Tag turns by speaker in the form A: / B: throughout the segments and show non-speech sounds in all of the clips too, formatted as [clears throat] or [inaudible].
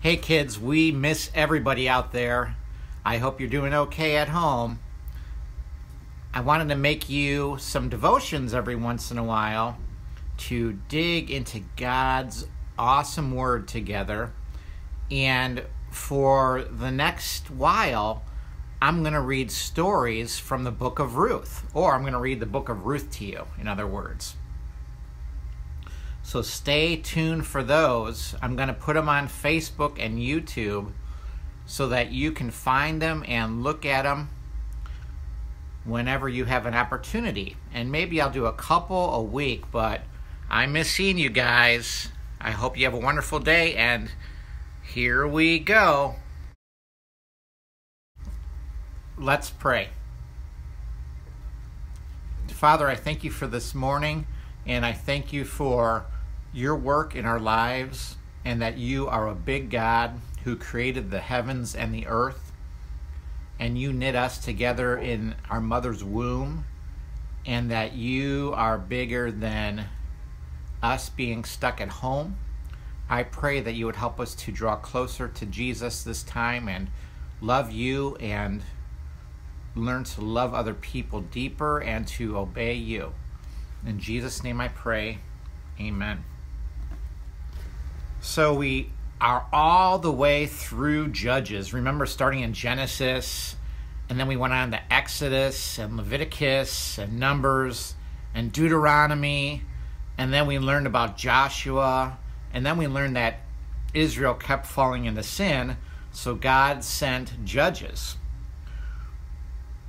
A: Hey kids, we miss everybody out there. I hope you're doing okay at home. I wanted to make you some devotions every once in a while to dig into God's awesome word together. And for the next while, I'm going to read stories from the book of Ruth, or I'm going to read the book of Ruth to you, in other words. So stay tuned for those. I'm going to put them on Facebook and YouTube so that you can find them and look at them whenever you have an opportunity. And maybe I'll do a couple a week, but I miss seeing you guys. I hope you have a wonderful day, and here we go. Let's pray. Father, I thank you for this morning, and I thank you for your work in our lives and that you are a big God who created the heavens and the earth and you knit us together in our mother's womb and that you are bigger than us being stuck at home. I pray that you would help us to draw closer to Jesus this time and love you and learn to love other people deeper and to obey you. In Jesus' name I pray. Amen. So we are all the way through Judges. Remember, starting in Genesis, and then we went on to Exodus and Leviticus and Numbers and Deuteronomy, and then we learned about Joshua, and then we learned that Israel kept falling into sin, so God sent judges.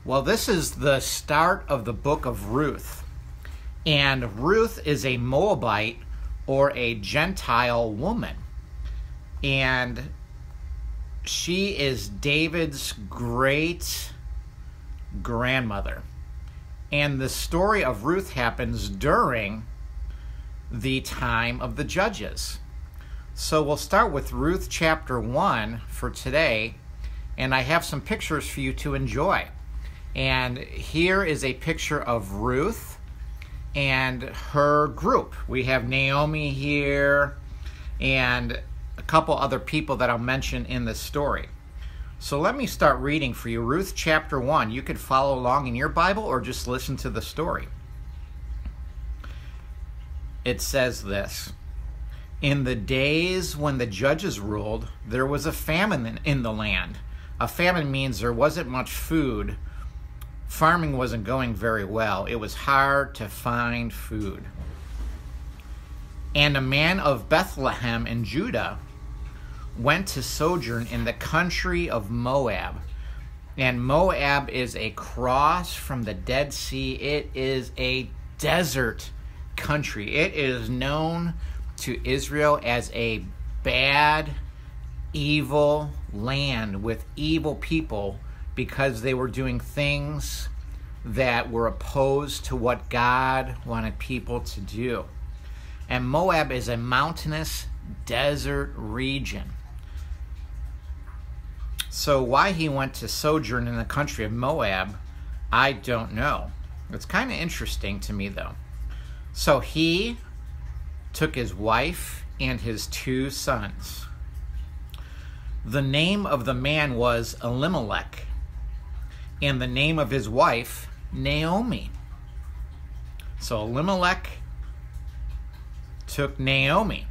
A: Well, this is the start of the book of Ruth. And Ruth is a Moabite or a Gentile woman. And she is David's great grandmother. And the story of Ruth happens during the time of the judges. So we'll start with Ruth chapter 1 for today. And I have some pictures for you to enjoy. And here is a picture of Ruth and her group. We have Naomi here and a couple other people that I'll mention in this story. So let me start reading for you Ruth chapter 1. You could follow along in your Bible or just listen to the story. It says this In the days when the judges ruled, there was a famine in the land. A famine means there wasn't much food farming wasn't going very well. It was hard to find food. And a man of Bethlehem in Judah went to sojourn in the country of Moab. And Moab is a cross from the Dead Sea. It is a desert country. It is known to Israel as a bad, evil land with evil people because they were doing things that were opposed to what God wanted people to do. And Moab is a mountainous desert region. So, why he went to sojourn in the country of Moab, I don't know. It's kind of interesting to me, though. So, he took his wife and his two sons. The name of the man was Elimelech, and the name of his wife, Naomi. So Elimelech took Naomi,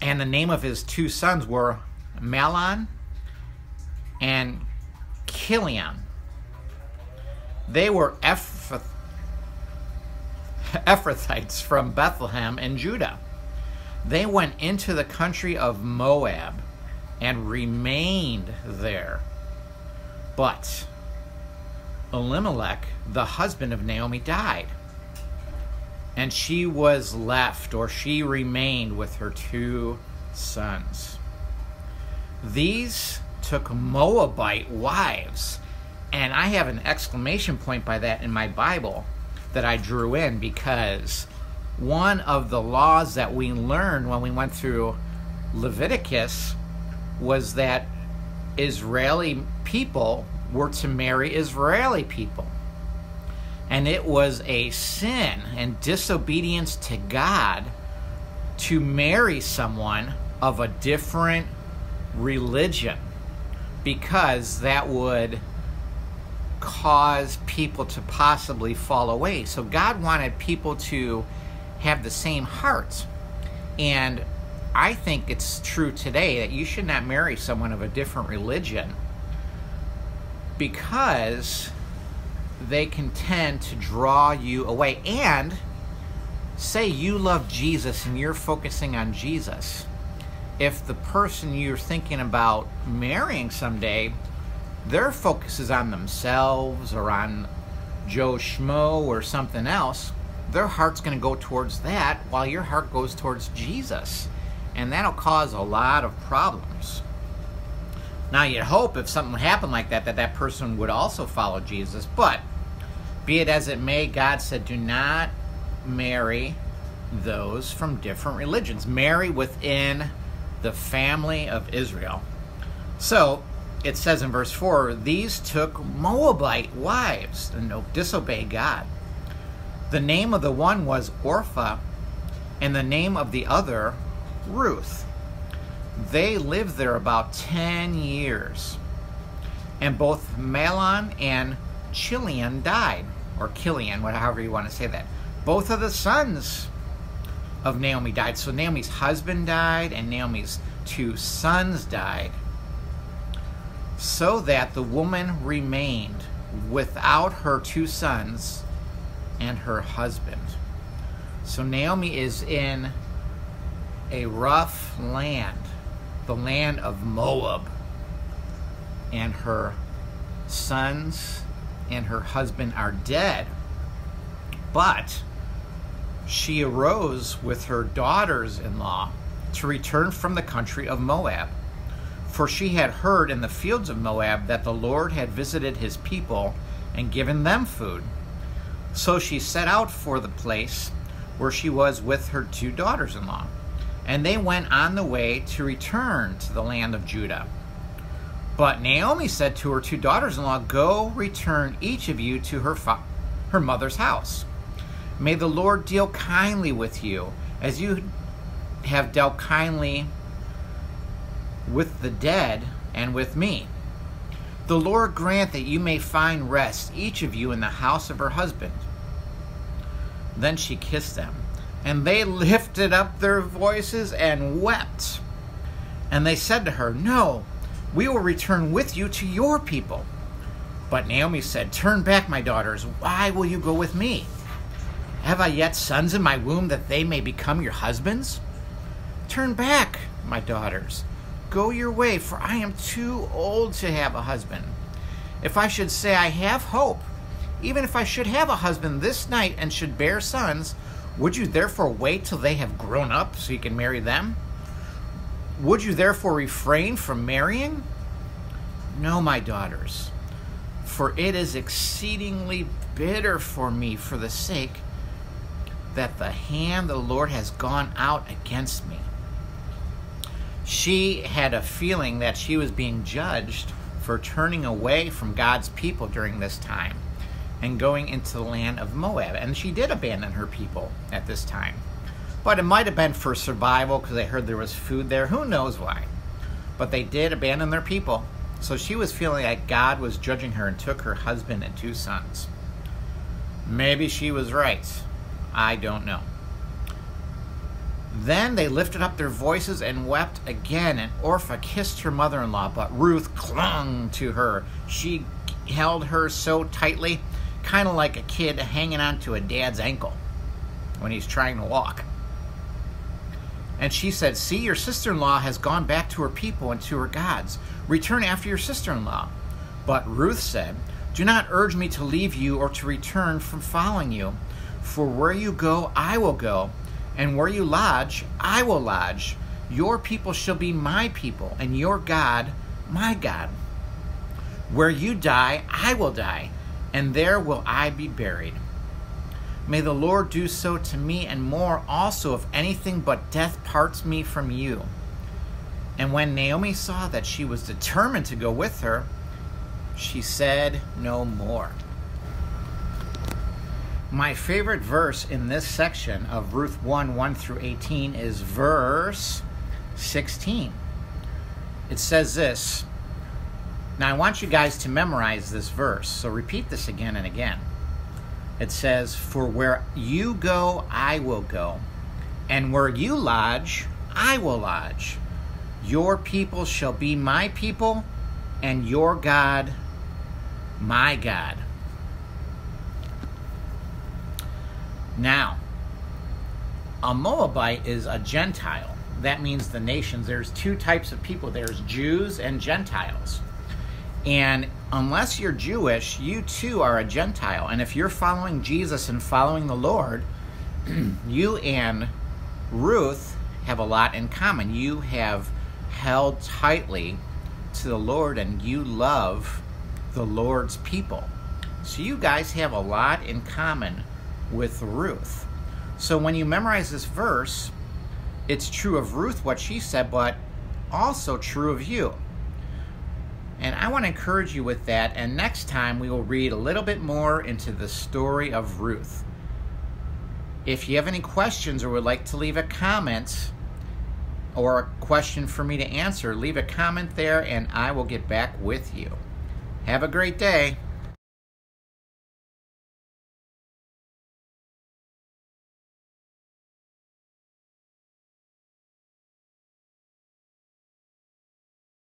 A: and the name of his two sons were Mahlon and Chilion. They were Ephrath- Ephrathites from Bethlehem and Judah. They went into the country of Moab and remained there. But Elimelech, the husband of Naomi, died. And she was left, or she remained with her two sons. These took Moabite wives. And I have an exclamation point by that in my Bible that I drew in because one of the laws that we learned when we went through Leviticus was that Israeli people were to marry Israeli people. And it was a sin and disobedience to God to marry someone of a different religion because that would cause people to possibly fall away. So God wanted people to have the same heart. And I think it's true today that you should not marry someone of a different religion because they can tend to draw you away. And say you love Jesus and you're focusing on Jesus. If the person you're thinking about marrying someday their focus is on themselves or on Joe Schmo or something else, their heart's going to go towards that while your heart goes towards Jesus. And that'll cause a lot of problems. Now, you'd hope if something happened like that, that that person would also follow Jesus. But be it as it may, God said, do not marry those from different religions. Marry within the family of Israel. So, it says in verse 4 these took Moabite wives and disobeyed God. The name of the one was Orpha, and the name of the other, Ruth. They lived there about 10 years. And both Mahlon and Chilion died, or Killian, however you want to say that. Both of the sons of Naomi died. So Naomi's husband died, and Naomi's two sons died so that the woman remained without her two sons and her husband. So Naomi is in a rough land, the land of Moab, and her sons and her husband are dead. But she arose with her daughters in law to return from the country of Moab for she had heard in the fields of Moab that the Lord had visited his people and given them food. So she set out for the place where she was with her two daughters in law. And they went on the way to return to the land of Judah. But Naomi said to her two daughters in law, Go return each of you to her, fa- her mother's house. May the Lord deal kindly with you, as you have dealt kindly with the dead and with me. The Lord grant that you may find rest, each of you in the house of her husband. Then she kissed them, and they lifted up their voices and wept. And they said to her, No, we will return with you to your people. But Naomi said, Turn back, my daughters. Why will you go with me? Have I yet sons in my womb that they may become your husbands? Turn back, my daughters Go your way, for I am too old to have a husband. If I should say I have hope, even if I should have a husband this night and should bear sons, would you therefore wait till they have grown up so you can marry them? Would you therefore refrain from marrying? No, my daughters, for it is exceedingly bitter for me for the sake that the hand of the Lord has gone out against me she had a feeling that she was being judged for turning away from God's people during this time and going into the land of Moab. And she did abandon her people at this time. But it might have been for survival because they heard there was food there. Who knows why? But they did abandon their people. So she was feeling like God was judging her and took her husband and two sons. Maybe she was right. I don't know. Then they lifted up their voices and wept again, and Orpha kissed her mother in law, but Ruth clung to her. She held her so tightly, kind of like a kid hanging onto a dad's ankle when he's trying to walk. And she said, See, your sister in law has gone back to her people and to her gods. Return after your sister in law. But Ruth said, Do not urge me to leave you or to return from following you. For where you go, I will go and where you lodge, I will lodge. Your people shall be my people, and your God, my God. Where you die, I will die, and there will I be buried. May the Lord do so to me and more also if anything but death parts me from you. And when Naomi saw that she was determined to go with her, she said no more. My favorite verse in this section of Ruth 1 1 through 18 is verse 16. it says this. Now, I want you guys to memorize this verse, so repeat this again and again. It says, For where you go, I will go, and where you lodge, I will lodge. Your people shall be my people, and your God, my God. Now, a Moabite is a Gentile. That means the nations. There's two types of people there's Jews and Gentiles. And unless you're Jewish, you too are a Gentile. And if you're following Jesus and following the Lord, [clears throat] you and Ruth have a lot in common. You have held tightly to the Lord and you love the Lord's people. So you guys have a lot in common with Ruth. So when you memorize this verse, it's true of Ruth what she said, but also true of you. And I want to encourage you with that. And next time we will read a little bit more into the story of Ruth. If you have any questions or would like to leave a comment or a question for me to answer, leave a comment there and I will get back with you. Have a great day.